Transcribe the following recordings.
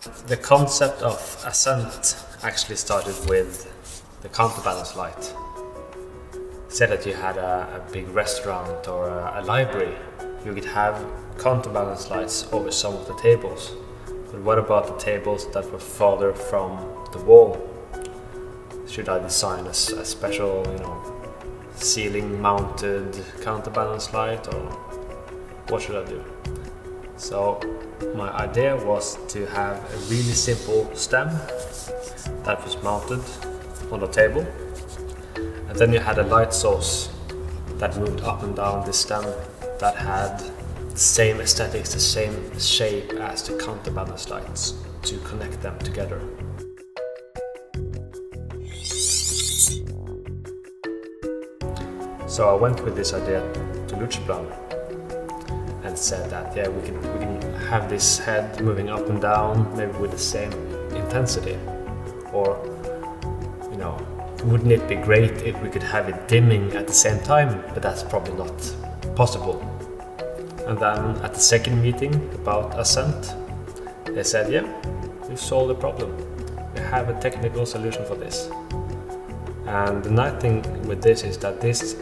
The concept of Ascent actually started with the counterbalance light. Say that you had a, a big restaurant or a, a, library, you could have counterbalance lights over some of the tables. But what about the tables that were farther from the wall? Should I design a, a special, you know, ceiling mounted counterbalance light or what should I do? So my idea was to have a really simple stem that was mounted on the table and then you had a light source that moved up and down the stem that had the same aesthetics, the same shape as the counterbalance lights to connect them together. So I went with this idea to Luceplan and said that yeah we can we can have this head moving up and down maybe with the same intensity. Or you know wouldn't it be great if we could have it dimming at the same time? But that's probably not possible. And then at the second meeting about ascent they said yeah we've solved the problem. We have a technical solution for this. And the nice thing with this is that this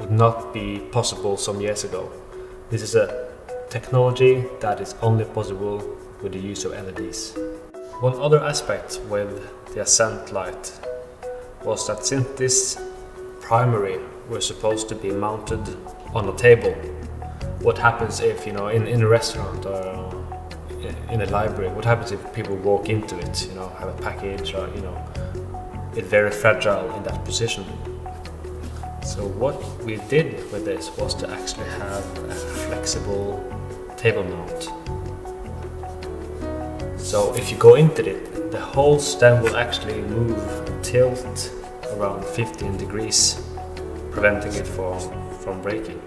would not be possible some years ago this is a technology that is only possible with the use of LEDs. One other aspect with the Ascent light was that since this primary was supposed to be mounted on a table, what happens if, you know, in, in a restaurant or uh, in a library, what happens if people walk into it, you know, have a package or, you know, it's very fragile in that position. So what we did with this was to actually have a flexible table mount. So if you go into it, the whole stem will actually move, tilt around 15 degrees, preventing it from, from breaking.